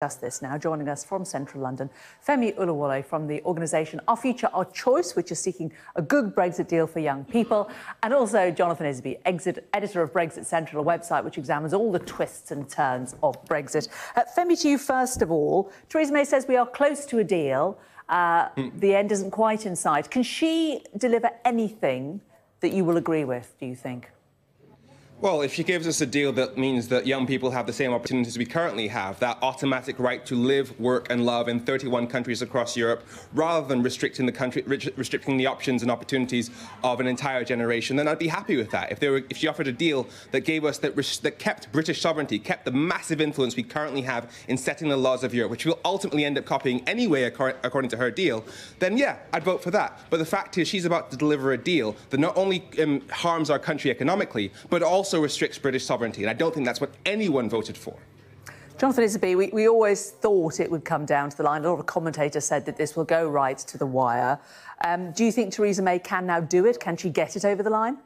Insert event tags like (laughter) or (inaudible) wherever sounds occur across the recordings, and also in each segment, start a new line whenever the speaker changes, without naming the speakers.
discuss this now. Joining us from central London, Femi Oluwole from the organisation Our Future, Our Choice, which is seeking a good Brexit deal for young people, and also Jonathan Isaby, exit, editor of Brexit Central, a website which examines all the twists and turns of Brexit. Uh, Femi, to you first of all. Theresa May says we are close to a deal. Uh, mm. The end isn't quite in sight. Can she deliver anything that you will agree with, do you think?
Well, if she gives us a deal that means that young people have the same opportunities we currently have, that automatic right to live, work, and love in 31 countries across Europe, rather than restricting the country, restricting the options and opportunities of an entire generation, then I'd be happy with that. If, were, if she offered a deal that gave us that, that kept British sovereignty, kept the massive influence we currently have in setting the laws of Europe, which we'll ultimately end up copying anyway, according to her deal, then yeah, I'd vote for that. But the fact is, she's about to deliver a deal that not only um, harms our country economically, but also also restricts British sovereignty, and I don't think that's what anyone voted for.
Jonathan Isaby, we, we always thought it would come down to the line. A lot of commentators said that this will go right to the wire. Um, do you think Theresa May can now do it? Can she get it over the line?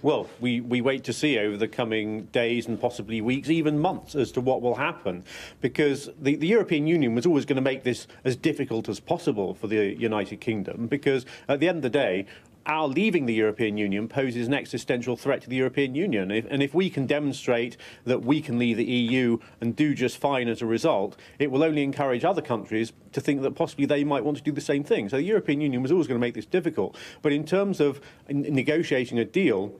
Well, we, we wait to see over the coming days and possibly weeks, even months, as to what will happen. Because the, the European Union was always going to make this as difficult as possible for the United Kingdom, because at the end of the day, our leaving the European Union poses an existential threat to the European Union. If, and if we can demonstrate that we can leave the EU and do just fine as a result, it will only encourage other countries to think that possibly they might want to do the same thing. So the European Union was always going to make this difficult. But in terms of negotiating a deal,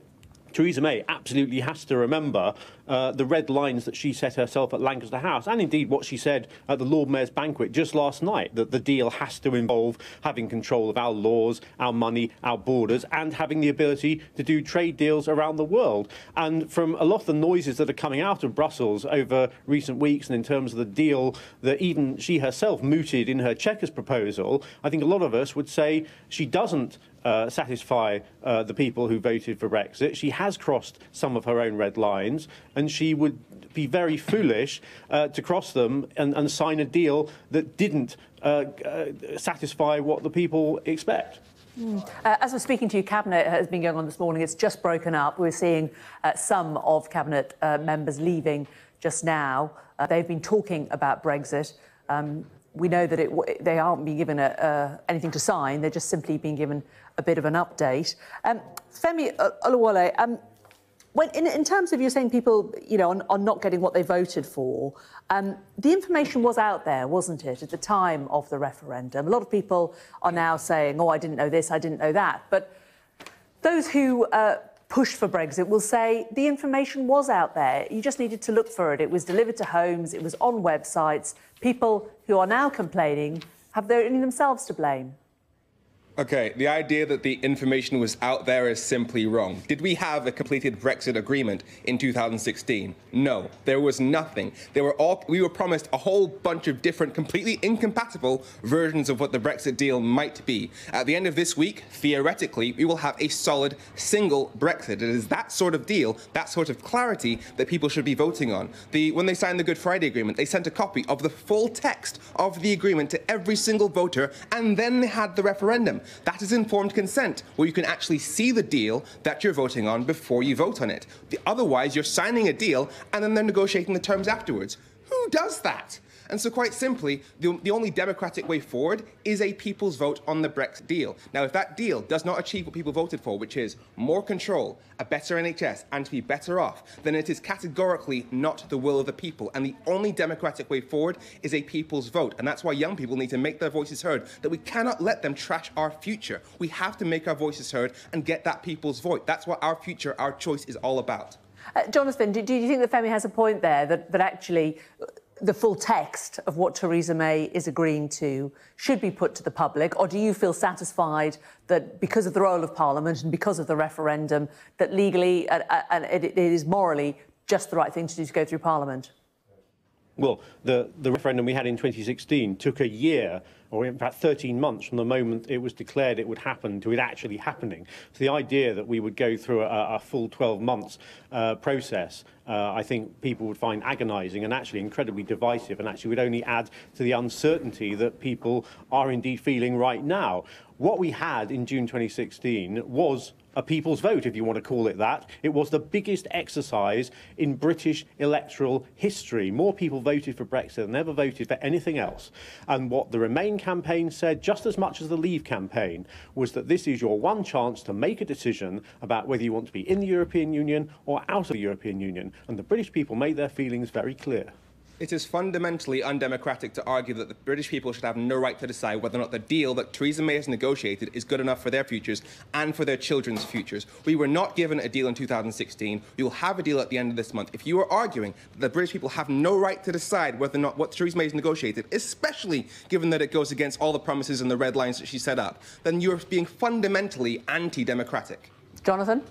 Theresa May absolutely has to remember uh, the red lines that she set herself at Lancaster House, and indeed what she said at the Lord Mayor's banquet just last night that the deal has to involve having control of our laws, our money, our borders, and having the ability to do trade deals around the world. And from a lot of the noises that are coming out of Brussels over recent weeks, and in terms of the deal that even she herself mooted in her Chequers proposal, I think a lot of us would say she doesn't uh, satisfy uh, the people who voted for Brexit. She has crossed some of her own red lines, and she would be very foolish uh, to cross them and, and, sign a deal that didn't uh, uh, satisfy what the people expect.
Mm. as we're speaking to you, Cabinet has been going on this morning. It's just broken up. We're seeing some of Cabinet members leaving just now. they've been talking about Brexit. Um, we know that it, they aren't being given a, anything to sign. They're just simply being given a bit of an update. Um, Femi Oluwole, um, when, in, in, terms of you saying people, you know, are, are not getting what they voted for, um, the information was out there, wasn't it, at the time of the referendum? A lot of people are now saying, oh, I didn't know this, I didn't know that. But those who uh, push for Brexit will say the information was out there. You just needed to look for it. It was delivered to homes, it was on websites. People who are now complaining have only themselves to blame.
Okay, the idea that the information was out there is simply wrong. Did we have a completed Brexit agreement in 2016? No, there was nothing. There were all, we were promised a whole bunch of different, completely incompatible versions of what the Brexit deal might be. At the end of this week, theoretically, we will have a solid single Brexit. It is that sort of deal, that sort of clarity that people should be voting on. The, when they signed the Good Friday Agreement, they sent a copy of the full text of the agreement to every single voter, and then they had the referendum. That is informed consent, where you can actually see the deal that you're voting on before you vote on it. The Otherwise, you're signing a deal and then they're negotiating the terms afterwards. Who does that? And so, quite simply, the, the only democratic way forward is a people's vote on the Brexit deal. Now, if that deal does not achieve what people voted for, which is more control, a better NHS, and to be better off, then it is categorically not the will of the people. And the only democratic way forward is a people's vote. And that's why young people need to make their voices heard, that we cannot let them trash our future. We have to make our voices heard and get that people's vote. That's what our future, our choice is all about.
Uh, Jonathan, do, do, you think that Femi has a point there that, that actually the full text of what Theresa May is agreeing to should be put to the public, or do you feel satisfied that because of the role of Parliament and because of the referendum, that legally and uh, uh, it, it is morally just the right thing to do to go through Parliament?
Well, the, the referendum we had in 2016 took a year or in fact 13 months from the moment it was declared it would happen to it actually happening. So the idea that we would go through a, a full 12 months uh, process, uh, I think people would find agonising and actually incredibly divisive and actually would only add to the uncertainty that people are indeed feeling right now. What we had in June 2016 was a people's vote, if you want to call it that. It was the biggest exercise in British electoral history. More people voted for Brexit than ever voted for anything else. And what the Remain campaign said, just as much as the Leave campaign, was that this is your one chance to make a decision about whether you want to be in the European Union or out of the European Union. And the British people made their feelings very clear.
It is fundamentally undemocratic to argue that the British people should have no right to decide whether or not the deal that Theresa May has negotiated is good enough for their futures and for their children's futures. We were not given a deal in 2016. We will have a deal at the end of this month. If you are arguing that the British people have no right to decide whether or not what Theresa May has negotiated, especially given that it goes against all the promises and the red lines that she set up, then you're being fundamentally anti-democratic.
Jonathan?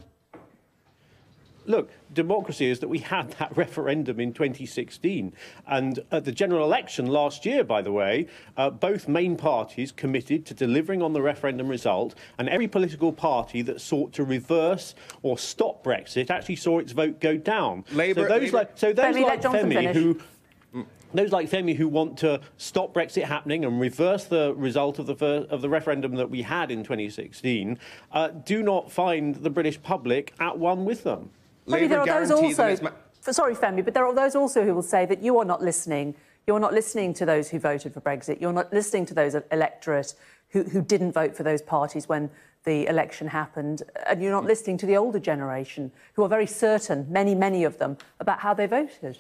Look, democracy is that we had that (laughs) referendum in 2016. And at the general election last year, by the way, uh, both main parties committed to delivering on the referendum result. And every political party that sought to reverse or stop Brexit actually saw its vote go down.
Labour,
so those
Labour,
like, so those
Femi,
like
Femi,
Femi who those like Femi who want to stop Brexit happening and reverse the result of the of the referendum that we had in 2016 uh, do not find the British public at one with them.
Maybe there are those also. Sorry, Femi, but there are those also who will say that you are not listening. You're not listening to those who voted for Brexit. You're not listening to those electorate who, who didn't vote for those parties when the election happened. And you're not listening to the older generation who are very certain, many, many of them, about how they voted.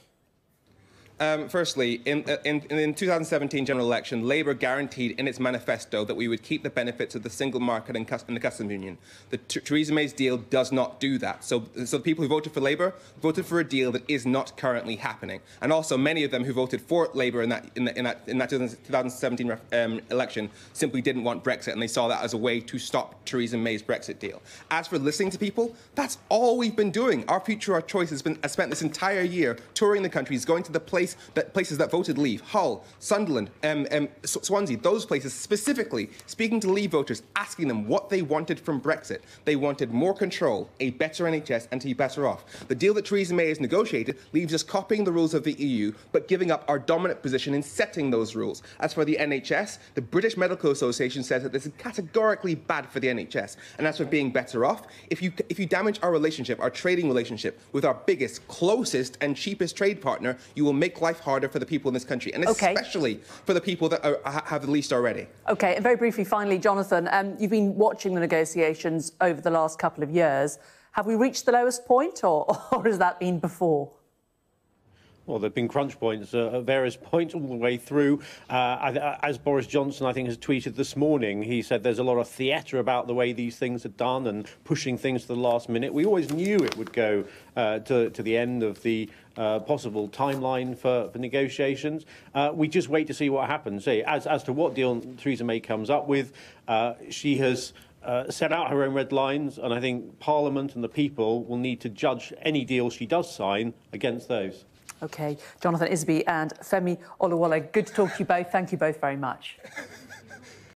Um, firstly, in, uh, in, in, the 2017 general election, Labour guaranteed in its manifesto that we would keep the benefits of the single market and, the customs union. The Theresa May's deal does not do that. So, so the people who voted for Labour voted for a deal that is not currently happening. And also, many of them who voted for Labour in that, in, the, in that, in that 2017 um, election simply didn't want Brexit, and they saw that as a way to stop Theresa May's Brexit deal. As for listening to people, that's all we've been doing. Our Future, Our Choice has been has spent this entire year touring the countries, going to the place place that places that voted Leave, Hull, Sunderland, um, um, Swansea, those places specifically, speaking to Leave voters, asking them what they wanted from Brexit. They wanted more control, a better NHS, and to be better off. The deal that Theresa May has negotiated leaves us copying the rules of the EU, but giving up our dominant position in setting those rules. As for the NHS, the British Medical Association says that this is categorically bad for the NHS. And as for being better off, if you if you damage our relationship, our trading relationship with our biggest, closest, and cheapest trade partner, you will make life harder for the people in this country, and
okay.
especially for the people that are, have the least already.
Okay, and very briefly, finally, Jonathan, um, you've been watching the negotiations over the last couple of years. Have we reached the lowest point, or, (laughs) or has that been before?
Well, there have been crunch points uh, at various points all the way through. Uh, as Boris Johnson, I think, has tweeted this morning, he said there's a lot of theatre about the way these things are done and pushing things to the last minute. We always knew it would go uh, to, to, the end of the uh, possible timeline for, for negotiations. Uh, we just wait to see what happens. See, as, as to what deal Theresa May comes up with, uh, she has uh, set out her own red lines, and I think Parliament and the people will need to judge any deal she does sign against those.
OK. Jonathan Isaby and Femi Oluwole, good to talk to you both. Thank you both very much.